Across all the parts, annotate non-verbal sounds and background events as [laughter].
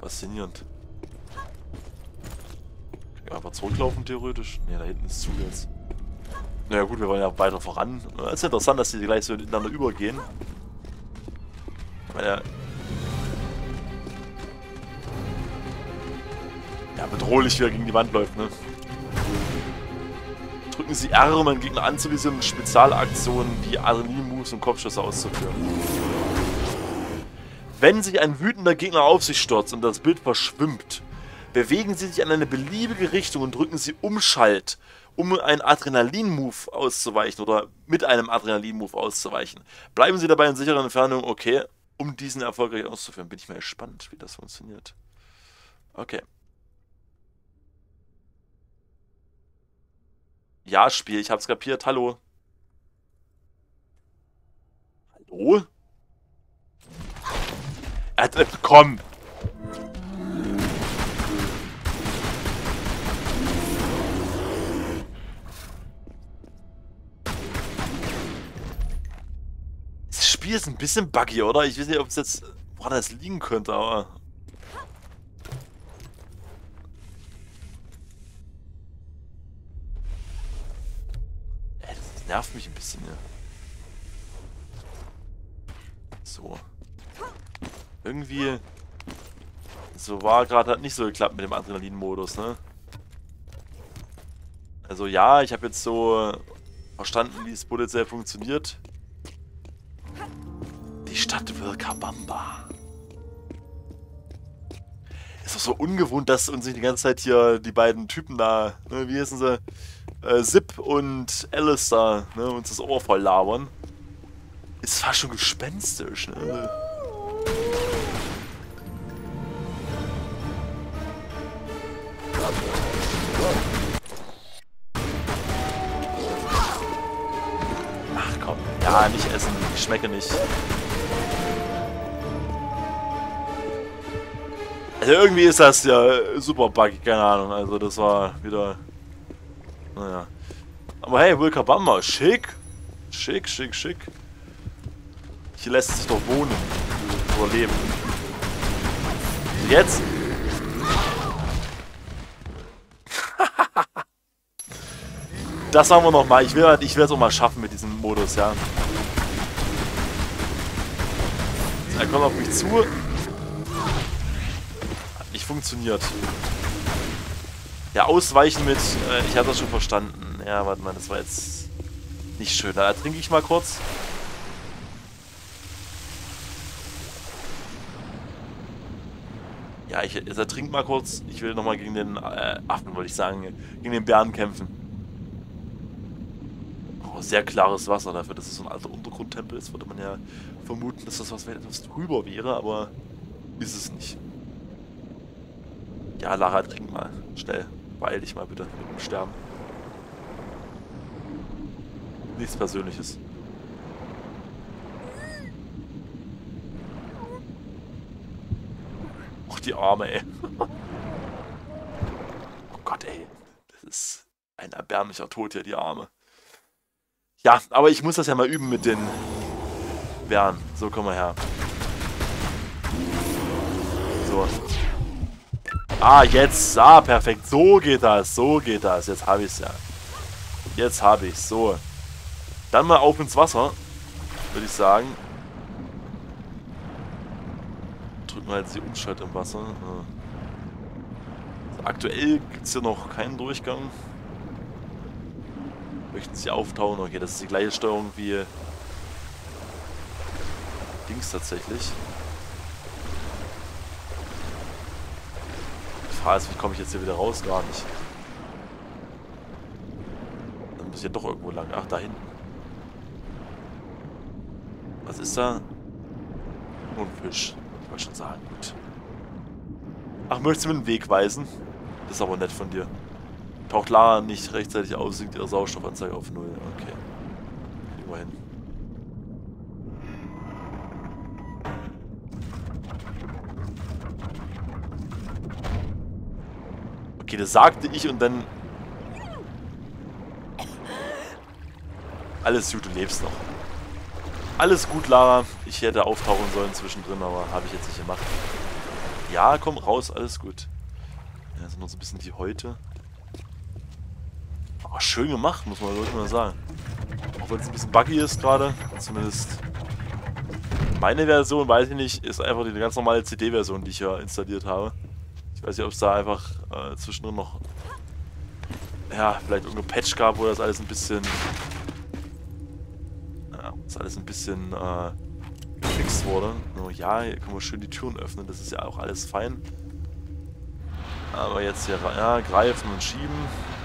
Faszinierend. Ja, einfach zurücklaufen theoretisch. Ne, da hinten ist zu jetzt. Naja gut, wir wollen ja weiter voran. Es ist interessant, dass die gleich so ineinander übergehen. Weil ja... Ja, bedrohlich, wie er gegen die Wand läuft, ne? Drücken Sie R, um einen Gegner anzuvisieren Spezialaktionen wie Adrenalin-Moves und Kopfschüsse auszuführen. Wenn sich ein wütender Gegner auf sich stürzt und das Bild verschwimmt, bewegen Sie sich in eine beliebige Richtung und drücken Sie Umschalt, um einen Adrenalin-Move auszuweichen oder mit einem Adrenalin-Move auszuweichen. Bleiben Sie dabei in sicherer Entfernung, okay, um diesen erfolgreich auszuführen. Bin ich mal gespannt, wie das funktioniert. Okay. Ja, Spiel, ich hab's kapiert. Hallo. Hallo? Äh, komm. Das Spiel ist ein bisschen buggy, oder? Ich weiß nicht, ob es jetzt... Woran das liegen könnte, aber... Das nervt mich ein bisschen, ja. So. Irgendwie... So war gerade hat nicht so geklappt mit dem Adrenalin-Modus, ne? Also ja, ich habe jetzt so verstanden, wie das Bullet sehr funktioniert. Die Stadt Wilkabamba. Ist doch so ungewohnt, dass uns nicht die ganze Zeit hier die beiden Typen da, ne, wie heißen sie, äh, Zip und Alistair, ne, uns das Ohr voll labern. Ist fast schon gespenstisch, ne? Schmecke nicht. Also irgendwie ist das ja super buggy, keine Ahnung. Also das war wieder... Naja. Aber hey, Wilkabamba, schick. Schick, schick, schick. Hier lässt sich doch wohnen. Oder leben. Jetzt? [laughs] das machen wir nochmal. Ich will halt, es auch mal schaffen mit diesem Modus, ja. Er kommt auf mich zu. Hat nicht funktioniert. Ja, ausweichen mit, äh, ich habe das schon verstanden. Ja, warte mal, das war jetzt nicht schön. Da trinke ich mal kurz. Ja, ich, also trink mal kurz. Ich will nochmal gegen den äh, Affen, wollte ich sagen, gegen den Bären kämpfen. Oh, sehr klares Wasser dafür, dass es so ein alter Untergrundtempel ist, würde man ja vermuten, dass das was etwas drüber wäre, aber ist es nicht. Ja, Lara, trink mal. Schnell. Beeil dich mal bitte mit dem Sterben. Nichts Persönliches. Och, die Arme, ey. [laughs] oh Gott, ey. Das ist ein erbärmlicher Tod hier, die Arme. Ja, aber ich muss das ja mal üben mit den Bären. So, komm mal her. So. Ah, jetzt. Ah, perfekt. So geht das. So geht das. Jetzt habe ich es ja. Jetzt habe ich. So. Dann mal auf ins Wasser. Würde ich sagen. Drücken wir jetzt die Umschalt im Wasser. Also aktuell gibt es hier noch keinen Durchgang. Möchten sie auftauchen? Okay, das ist die gleiche Steuerung wie Dings tatsächlich. Die Frage ist, wie komme ich jetzt hier wieder raus? Gar nicht. Dann muss ich ja doch irgendwo lang. Ach, da hinten. Was ist da? Nur ein Fisch. Ich wollte schon sagen, gut. Ach, möchtest du mir den Weg weisen? Das ist aber nett von dir. Taucht Lara nicht rechtzeitig aus, sinkt ihre Sauerstoffanzeige auf Null. Okay. Immerhin. Okay, das sagte ich und dann... Alles gut, du lebst noch. Alles gut, Lara. Ich hätte auftauchen sollen zwischendrin, aber habe ich jetzt nicht gemacht. Ja, komm raus, alles gut. Ja, sind noch so ein bisschen die Häute. Aber schön gemacht, muss man wirklich mal sagen. Auch wenn es ein bisschen buggy ist gerade. Zumindest meine Version, weiß ich nicht, ist einfach die ganz normale CD-Version, die ich ja installiert habe. Ich weiß nicht, ob es da einfach äh, zwischendrin noch ja, vielleicht irgendein Patch gab, wo das alles ein bisschen ja, das alles ein bisschen äh, gefixt wurde. Nur ja, hier können wir schön die Türen öffnen, das ist ja auch alles fein. Aber jetzt hier ja, greifen und schieben.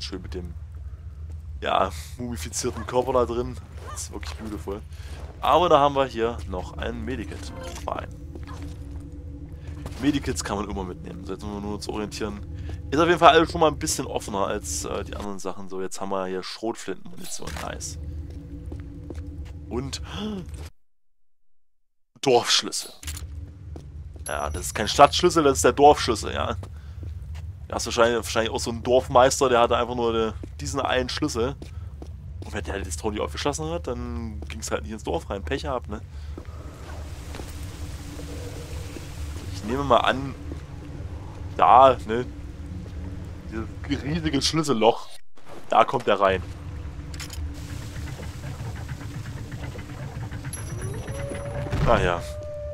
Schön mit dem ja, mumifizierten Körper da drin. Das ist wirklich beautiful. Aber da haben wir hier noch ein Medikit. Fein. Medikits kann man immer mitnehmen. So, jetzt müssen wir nur uns orientieren. Ist auf jeden Fall alles schon mal ein bisschen offener als äh, die anderen Sachen. So, jetzt haben wir hier Schrotflintenmunition. Nice. Und Dorfschlüssel. Ja, das ist kein Stadtschlüssel, das ist der Dorfschlüssel, ja. Da hast wahrscheinlich, wahrscheinlich auch so einen Dorfmeister, der hatte einfach nur diesen einen Schlüssel. Und wenn der das Tor nicht aufgeschlossen hat, dann ging es halt nicht ins Dorf rein. Pech ab, ne? Ich nehme mal an, da, ne? Dieses riesige Schlüsselloch, da kommt er rein. Ah ja.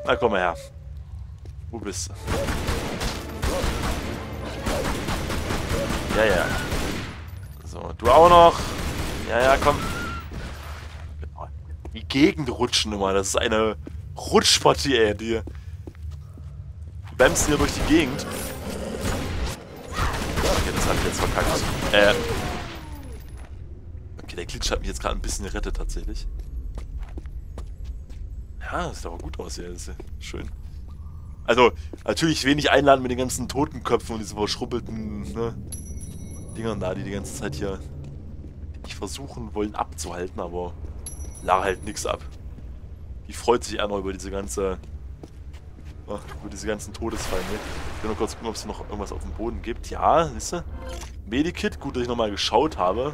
Na komm mal her. Wo bist du? Ja, ja. So, du auch noch. Ja, ja, komm. Die Gegend rutschen immer. Das ist eine Rutschpartie, ey. Die bämsen hier durch die Gegend. Okay, das hat ich jetzt verkackt. Äh. Okay, der Glitch hat mich jetzt gerade ein bisschen gerettet, tatsächlich. Ja, das sieht aber gut aus hier. Das ist schön. Also, natürlich wenig einladen mit den ganzen Totenköpfen und diesen verschrubbelten ne, Dingern da, die die ganze Zeit hier nicht versuchen wollen abzuhalten, aber la halt nix ab. Die freut sich eher noch über diese ganze ach, über diese ganzen Todesfallen. Ne? Ich will nur kurz gucken, ob es noch irgendwas auf dem Boden gibt. Ja, siehst du? Medikit, gut, dass ich nochmal geschaut habe.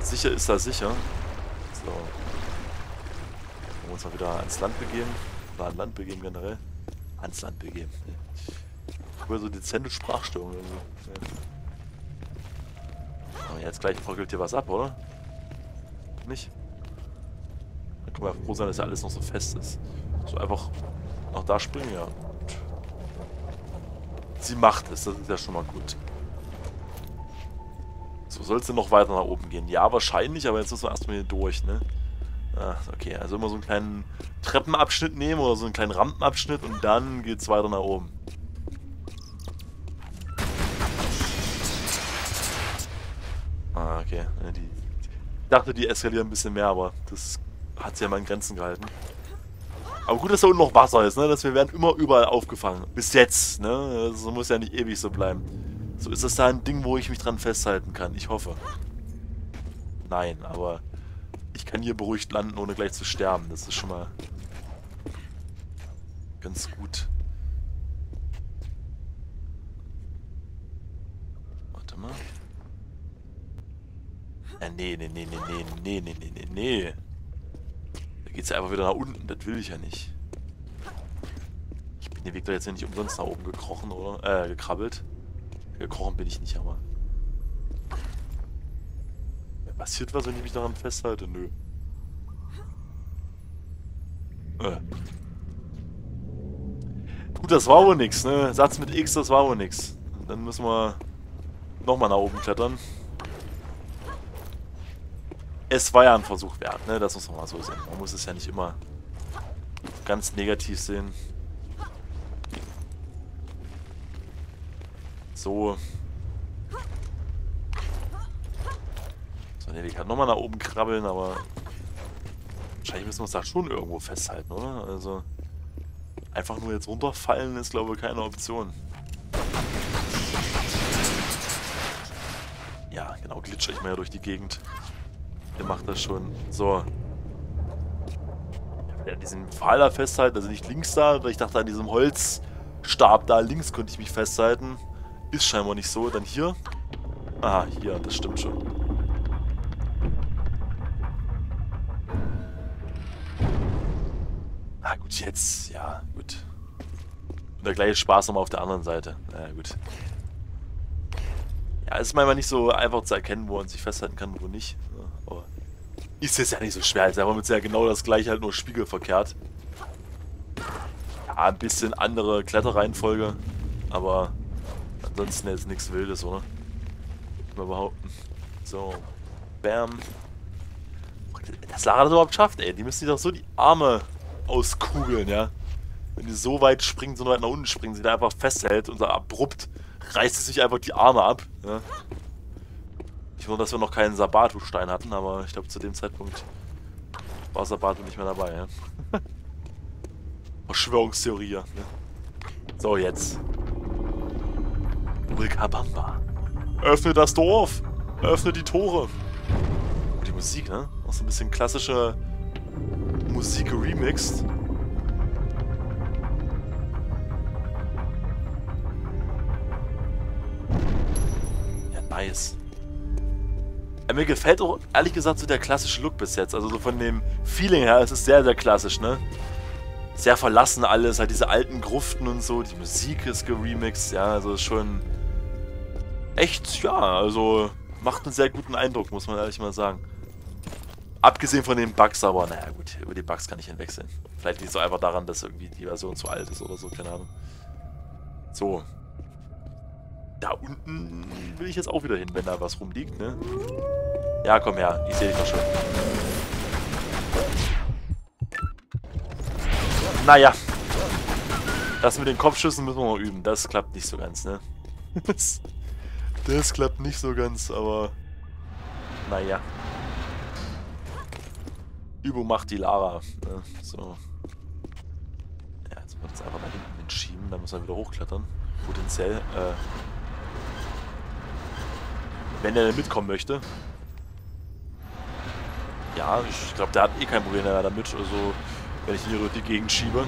Sicher ist da sicher. So uns mal wieder ans Land begeben. Oder an Land begeben generell. Ans Land begeben. Über so dezente Sprachstörungen. Ja. Aber jetzt gleich bröckelt hier was ab, oder? Nicht? Dann können wir froh sein, dass ja alles noch so fest ist. So einfach noch da springen, ja. Sie macht es, das ist ja schon mal gut. So, soll es denn noch weiter nach oben gehen? Ja, wahrscheinlich, aber jetzt müssen wir erstmal hier durch, ne? Ah, okay, also immer so einen kleinen Treppenabschnitt nehmen oder so einen kleinen Rampenabschnitt und dann geht's weiter nach oben. Okay. Die, ich dachte, die eskalieren ein bisschen mehr, aber das hat sich ja mal in Grenzen gehalten. Aber gut, dass da unten noch Wasser ist, ne? Dass wir werden immer überall aufgefangen. Bis jetzt, ne? Das muss ja nicht ewig so bleiben. So ist das da ein Ding, wo ich mich dran festhalten kann. Ich hoffe. Nein, aber ich kann hier beruhigt landen, ohne gleich zu sterben. Das ist schon mal ganz gut. Warte mal. Ja, nee, nee, nee, nee, nee, nee, nee, nee, nee, nee. Da geht's ja einfach wieder nach unten. Das will ich ja nicht. Ich bin den Weg da jetzt ja nicht umsonst nach oben gekrochen, oder? Äh, gekrabbelt. Gekrochen bin ich nicht, aber... Passiert was, wenn ich mich daran festhalte? Nö. Äh. Gut, das war wohl nix, ne? Satz mit X, das war wohl nix. Dann müssen wir nochmal nach oben klettern. Es war ja ein Versuch wert, ne? Das muss man mal so sehen. Man muss es ja nicht immer ganz negativ sehen. So. Ne, die kann nochmal nach oben krabbeln, aber wahrscheinlich müssen wir uns da schon irgendwo festhalten, oder? Also einfach nur jetzt runterfallen ist, glaube ich, keine Option. Ja, genau, glitsche ich mal ja durch die Gegend. Der macht das schon. So. Ja, diesen Pfahl da festhalten, also nicht links da, weil ich dachte an diesem Holzstab da links könnte ich mich festhalten. Ist scheinbar nicht so. Dann hier. Aha, hier, das stimmt schon. Na gut, jetzt, ja, gut. Und der gleiche Spaß nochmal auf der anderen Seite. Na gut. Ja, ist manchmal nicht so einfach zu erkennen, wo man sich festhalten kann, wo nicht. Ist jetzt ja nicht so schwer. Ist einfach mit ja genau das gleiche, halt nur spiegelverkehrt. Ja, ein bisschen andere Kletterreihenfolge. Aber ansonsten ist nichts Wildes, oder? Ich mal behaupten. So. Bam. Das Lara das überhaupt schafft, ey. Die müssen sich doch so die Arme auskugeln, ja. Wenn die so weit springt, so weit nach unten springen, sie da einfach festhält und so abrupt reißt sie sich einfach die Arme ab. Ja. Ich wundere, dass wir noch keinen Sabatu-Stein hatten, aber ich glaube, zu dem Zeitpunkt war Sabatu nicht mehr dabei. Ja. [laughs] Verschwörungstheorie. Ja. So, jetzt. Ulkabamba. Öffne das Dorf! Öffne die Tore! Oh, die Musik, ne? Auch so ein bisschen klassische Musik remixed. Ja, nice. Ja, mir gefällt auch ehrlich gesagt so der klassische Look bis jetzt. Also so von dem Feeling her ist es sehr, sehr klassisch, ne? Sehr verlassen alles, halt diese alten Gruften und so. Die Musik ist geremixed, ja, also ist schon echt, ja, also macht einen sehr guten Eindruck, muss man ehrlich mal sagen. Abgesehen von den Bugs, aber naja gut, über die Bugs kann ich hinwechseln. Vielleicht liegt es einfach daran, dass irgendwie die Version zu alt ist oder so, keine Ahnung. So. Da unten will ich jetzt auch wieder hin, wenn da was rumliegt, ne? Ja, komm her, ich sehe dich doch schon. Naja. Das mit den Kopfschüssen müssen wir mal üben. Das klappt nicht so ganz, ne? [laughs] Das, das klappt nicht so ganz, aber... Naja. Übung macht die Lara. Ne? So. Ja, jetzt wird es einfach nach hinten entschieben. Da muss er wieder hochklettern. Potenziell. Äh, wenn er mitkommen möchte. Ja, ich glaube, der hat eh kein Problem damit. Also, wenn ich hier durch die Gegend schiebe.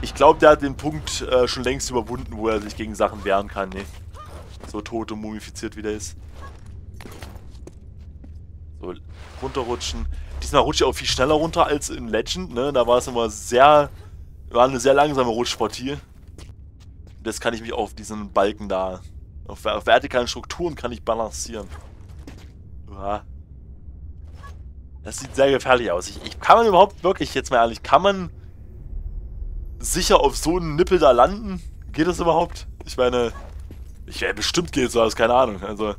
Ich glaube, der hat den Punkt äh, schon längst überwunden, wo er sich gegen Sachen wehren kann. Ne? So tot und mumifiziert wie der ist. So, runterrutschen. Diesmal rutsche ich auch viel schneller runter als in Legend, ne? Da war es immer sehr... War eine sehr langsame Rutschpartie. Das kann ich mich auf diesen Balken da... Auf, auf vertikalen Strukturen kann ich balancieren. Ja. Das sieht sehr gefährlich aus. Ich, ich, kann man überhaupt wirklich, jetzt mal ehrlich, kann man sicher auf so einen Nippel da landen? Geht das überhaupt? Ich meine, ich, ja, bestimmt geht sowas, keine Ahnung. Also,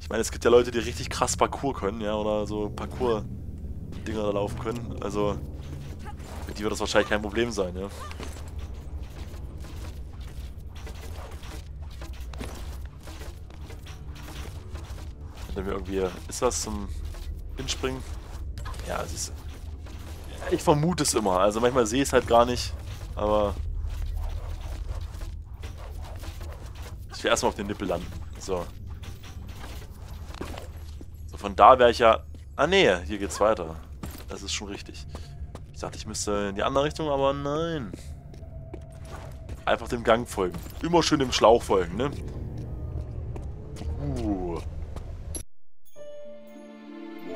ich meine, es gibt ja Leute, die richtig krass Parcours können, ja, oder so Parcours-Dinger da laufen können. Also, mit die wird das wahrscheinlich kein Problem sein, ja. Wenn wir irgendwie... Ist was zum Hinspringen? Ja, siehst du. Ich vermute es immer. Also manchmal sehe ich es halt gar nicht. Aber... Ich will erstmal auf den Nippel landen. So. So, von da wäre ich ja... Ah, nee, hier geht's weiter. Das ist schon richtig. Ich dachte, ich müsste in die andere Richtung, aber nein. Einfach dem Gang folgen. Immer schön dem Schlauch folgen, ne?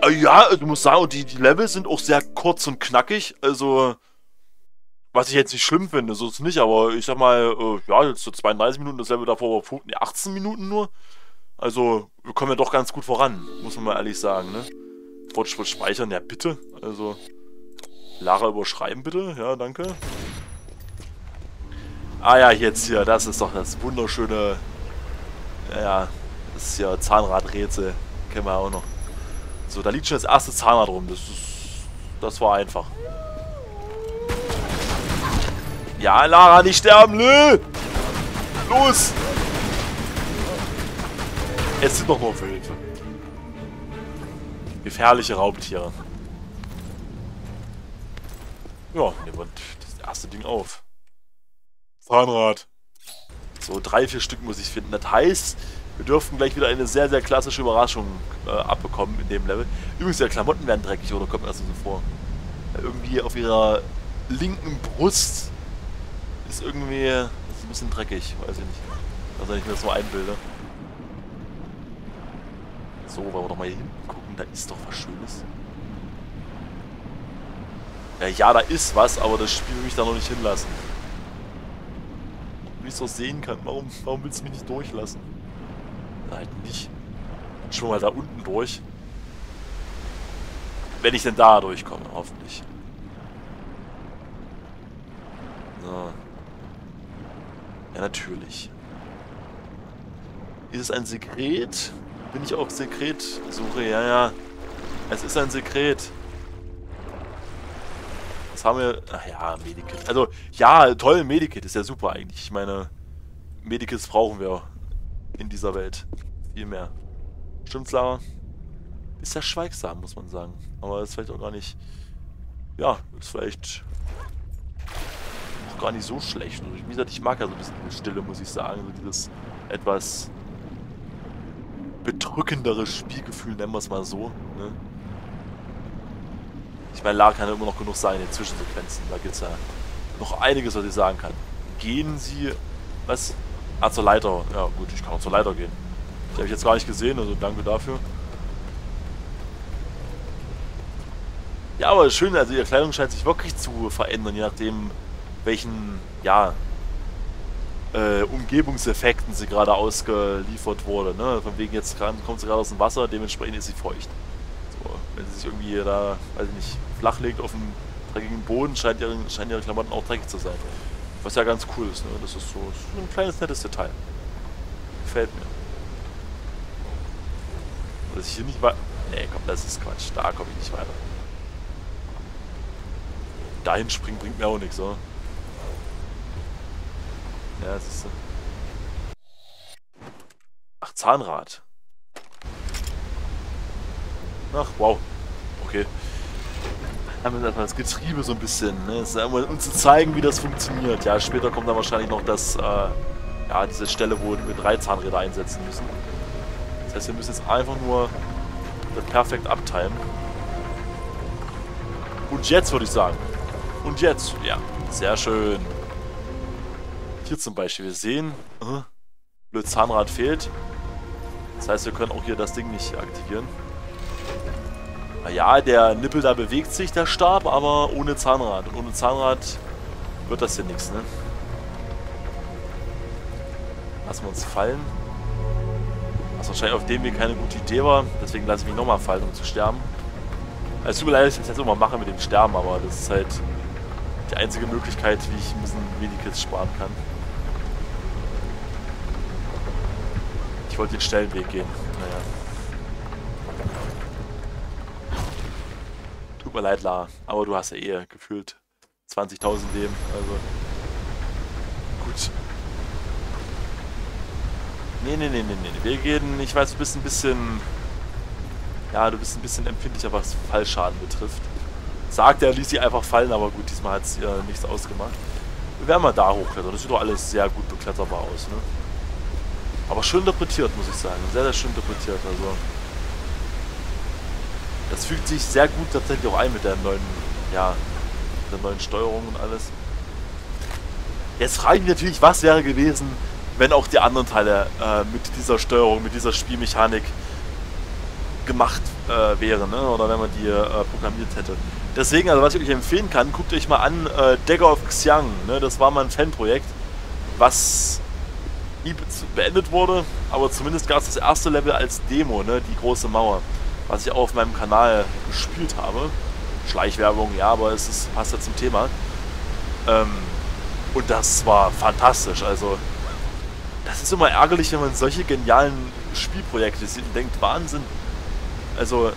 Ja, du musst sagen, die, die Level sind auch sehr kurz und knackig. Also, was ich jetzt nicht schlimm finde, so ist es nicht, aber ich sag mal, äh, ja, jetzt so 32 Minuten, das Level davor war 18 Minuten nur. Also, wir kommen ja doch ganz gut voran, muss man mal ehrlich sagen, ne? Fortschritt speichern, ja bitte. Also, Lara überschreiben bitte, ja, danke. Ah ja, jetzt hier, das ist doch das wunderschöne, ja, das ist ja Zahnradrätsel, kennen wir auch noch. So, da liegt schon das erste Zahnrad rum, das ist, das war einfach. Ja, Lara, nicht sterben, nö! Los! Es sind nur Wölfe. Gefährliche Raubtiere. Ja, nehmen wir das erste Ding auf. Zahnrad. So, drei, vier Stück muss ich finden. Das heißt, wir dürften gleich wieder eine sehr, sehr klassische Überraschung äh, abbekommen in dem Level. Übrigens, die Klamotten werden dreckig, oder kommt mir das so vor? Irgendwie auf ihrer linken Brust ist irgendwie ist ein bisschen dreckig, weiß ich nicht. Also wenn ich mir das so einbilde. So, wollen wir doch mal hier hinten gucken, da ist doch was Schönes. Ja, ja, da ist was, aber das Spiel will mich da noch nicht hinlassen. Wie ich es auch sehen kann. Warum, warum willst du mich nicht durchlassen? Nein, nicht. Schon mal da unten durch. Wenn ich denn da durchkomme, hoffentlich. So. Ja, natürlich. Ist es ein Sekret? Bin ich auf Sekretsuche? Ja, ja. Es ist ein Sekret. Was haben wir? Ach ja, Medikit. Also, ja, toll, Medikit ist ja super eigentlich. Ich meine, Medikits brauchen wir in dieser Welt. Viel mehr. Stimmt's, Lara? Ist ja schweigsam, muss man sagen. Aber ist vielleicht auch gar nicht... Ja, ist vielleicht auch gar nicht so schlecht. Und wie gesagt, ich mag ja so ein bisschen die Stille, muss ich sagen. So dieses etwas bedrückendere Spielgefühl, nennen wir es mal so. Ne? Ich meine, Lara kann ja immer noch genug sagen in den Zwischensequenzen. Da gibt es ja noch einiges, was ich sagen kann. Gehen Sie... Was? Ah, zur Leiter. Ja gut, ich kann auch zur Leiter gehen. Die habe ich jetzt gar nicht gesehen, also danke dafür. Ja, aber schön, also ihre Kleidung scheint sich wirklich zu verändern, je nachdem, welchen, ja, äh, Umgebungseffekten sie gerade ausgeliefert wurde. Ne? Von wegen jetzt kommt sie gerade aus dem Wasser, dementsprechend ist sie feucht. So, wenn sie sich irgendwie da, weiß ich nicht, flach legt auf dem dreckigen Boden, scheint ihre, scheinen ihre Klamotten auch dreckig zu sein. Was ja ganz cool ist, ne? Das ist so, ist ein kleines nettes Detail. Gefällt mir. Dass ich hier nicht weiter. Nee, komm, das ist Quatsch. Da komme ich nicht weiter dahin springen bringt mir auch nichts, oder? Ja, das ist so. Ach, Zahnrad. Ach, wow. Okay. Haben wir erstmal das Getriebe so ein bisschen, ne? Das um zu zeigen, wie das funktioniert. Ja, später kommt dann wahrscheinlich noch das, äh, ja, diese Stelle, wo wir drei Zahnräder einsetzen müssen. Das heißt, wir müssen jetzt einfach nur das perfekt abtimen. Und jetzt würde ich sagen, und jetzt, ja, sehr schön. Hier zum Beispiel, wir sehen, äh, blöd Zahnrad fehlt. Das heißt, wir können auch hier das Ding nicht aktivieren. Naja, der Nippel da bewegt sich, der Stab, aber ohne Zahnrad. Und ohne Zahnrad wird das hier nichts, ne? Lassen wir uns fallen. Was wahrscheinlich auf dem Weg keine gute Idee war. Deswegen lasse ich mich nochmal fallen, um zu sterben. Also, es tut mir leid, dass ich das jetzt immer mache mit dem Sterben, aber das ist halt die einzige Möglichkeit, wie ich ein bisschen Medikits sparen kann. Ich wollte den schnellen Weg gehen. Mir leid, La, aber du hast ja eh gefühlt 20.000 Leben, also... Gut. Nee, nee, nee, nee, nee. Wir gehen, ich weiß, du bist ein bisschen... Ja, du bist ein bisschen empfindlicher, was Fallschaden betrifft sagt, er ließ sie einfach fallen, aber gut, diesmal hat es ihr nichts ausgemacht. Wir werden mal da hochklettern. Das sieht doch alles sehr gut bekletterbar aus, ne? Aber schön interpretiert, muss ich sagen. Sehr, sehr schön interpretiert, also... Das fügt sich sehr gut tatsächlich auch ein mit der neuen, ja, der neuen Steuerung und alles. Jetzt frage ich mich natürlich, was wäre gewesen, wenn auch die anderen Teile äh, mit dieser Steuerung, mit dieser Spielmechanik gemacht äh, wären, ne? oder wenn man die äh, programmiert hätte. Deswegen, also was ich euch empfehlen kann, guckt euch mal an äh, Dagger of Xiang. Ne? Das war mal ein Fanprojekt, was beendet wurde, aber zumindest gab es das erste Level als Demo, ne? die große Mauer, was ich auch auf meinem Kanal gespielt habe. Schleichwerbung, ja, aber es ist, passt ja zum Thema. Ähm, und das war fantastisch. Also, das ist immer ärgerlich, wenn man solche genialen Spielprojekte sieht und denkt, Wahnsinn. Also,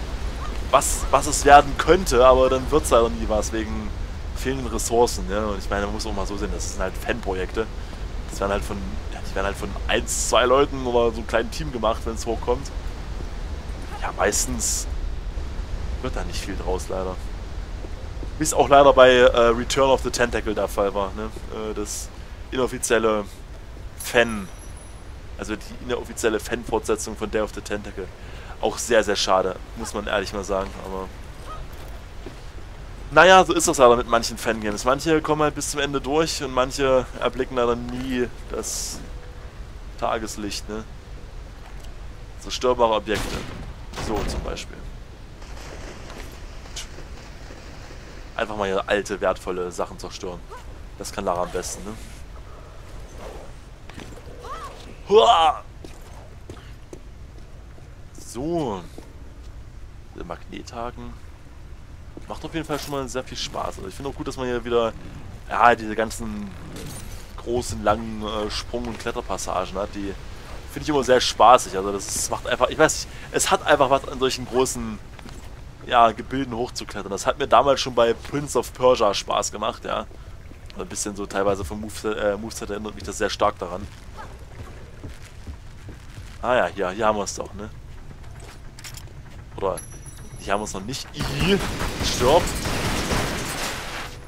was, was es werden könnte, aber dann wird es leider nie was, wegen fehlenden Ressourcen. Ja? Und ich meine, man muss auch mal so sehen, das sind halt Fanprojekte. Das werden halt von, ja, die werden halt von eins, zwei Leuten oder so einem kleinen Team gemacht, wenn es hochkommt. Ja, meistens wird da nicht viel draus, leider. Wie es auch leider bei äh, Return of the Tentacle der Fall war. Ne? Äh, das inoffizielle Fan, also die inoffizielle Fan-Fortsetzung von Day of the Tentacle. Auch sehr, sehr schade, muss man ehrlich mal sagen, aber... Naja, so ist das aber mit manchen Fangames. Manche kommen halt bis zum Ende durch und manche erblicken dann nie das Tageslicht, ne? Zerstörbare Objekte. So zum Beispiel. Einfach mal hier alte, wertvolle Sachen zerstören. Das kann Lara am besten, ne? Huah! So. Der Magnethaken. Macht auf jeden Fall schon mal sehr viel Spaß. Also ich finde auch gut, dass man hier wieder ja, diese ganzen großen, langen äh, Sprung- und Kletterpassagen hat. Die finde ich immer sehr spaßig. Also das macht einfach, ich weiß nicht, es hat einfach was an solchen großen ja, Gebilden hochzuklettern. Das hat mir damals schon bei Prince of Persia Spaß gemacht, ja. Ein bisschen so teilweise vom Moveset, äh, Moveset erinnert mich das sehr stark daran. Ah ja, hier, hier haben wir es doch, ne? Oder, hier haben wir es noch nicht. I.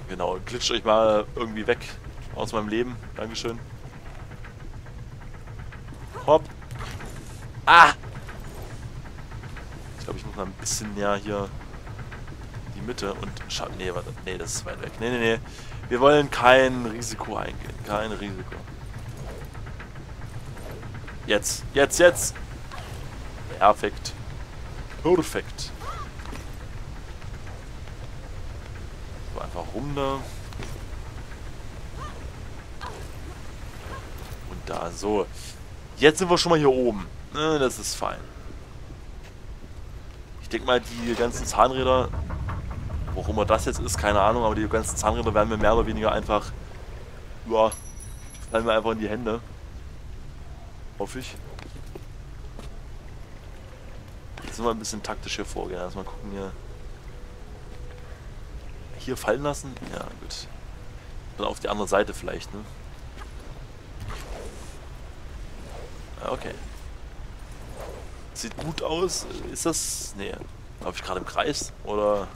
Genau, glitscht euch mal irgendwie weg aus meinem Leben. Dankeschön. Hopp. Ah! Ich glaube, ich muss mal ein bisschen näher hier die Mitte und schauen. Nee, warte. Nee, das ist weit weg. Nee, nee, nee. Wir wollen kein Risiko eingehen. Kein Risiko. Jetzt. Jetzt, jetzt. Perfekt. Perfekt. So, einfach rum da. Und da, so. Jetzt sind wir schon mal hier oben. Ne, das ist fein. Ich denke mal, die ganzen Zahnräder, auch immer das jetzt ist, keine Ahnung, aber die ganzen Zahnräder werden mir mehr oder weniger einfach, ja, fallen mir einfach in die Hände. Hoffe ich. Jetzt sind wir ein bisschen taktisch hier vorgehen. Erstmal gucken hier. Hier fallen lassen? Ja, gut. Dann auf die andere Seite vielleicht, ne? Ja, okay. Sieht gut aus. Ist das... Nee. Laufe ich gerade im Kreis? Oder...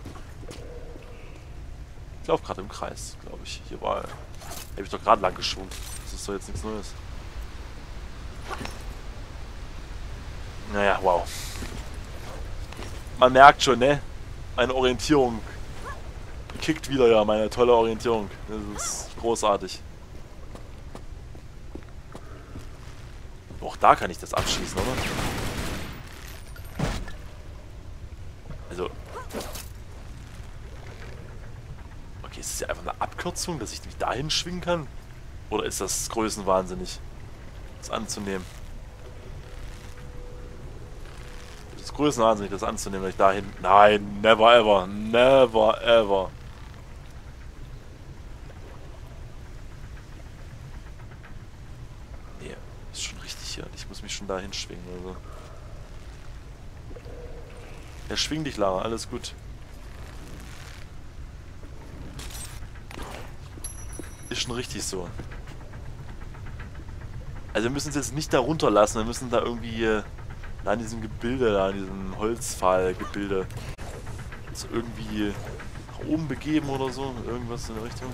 Ich laufe gerade im Kreis, glaube ich. Hier war... Habe ich doch gerade lang geschwungen. Das ist doch jetzt nichts Neues. Naja, wow. Man merkt schon, ne? Meine Orientierung kickt wieder ja, meine tolle Orientierung. Das ist großartig. Da kann ich das abschießen, oder? Also... Okay, ist das ja einfach eine Abkürzung, dass ich mich dahin schwingen kann? Oder ist das größenwahnsinnig, das anzunehmen? Das ist größenwahnsinnig, das anzunehmen, dass ich dahin... Nein, never ever, never ever. Nee, ist schon richtig hier. Ich muss mich schon dahin schwingen, also... Ja, schwing dich, Lara, alles gut. Ist schon richtig so. Also wir müssen es jetzt nicht da runterlassen, wir müssen da irgendwie äh, da in diesem Gebilde, da in diesem Holzpfahlgebilde uns irgendwie nach oben begeben oder so, irgendwas in der Richtung.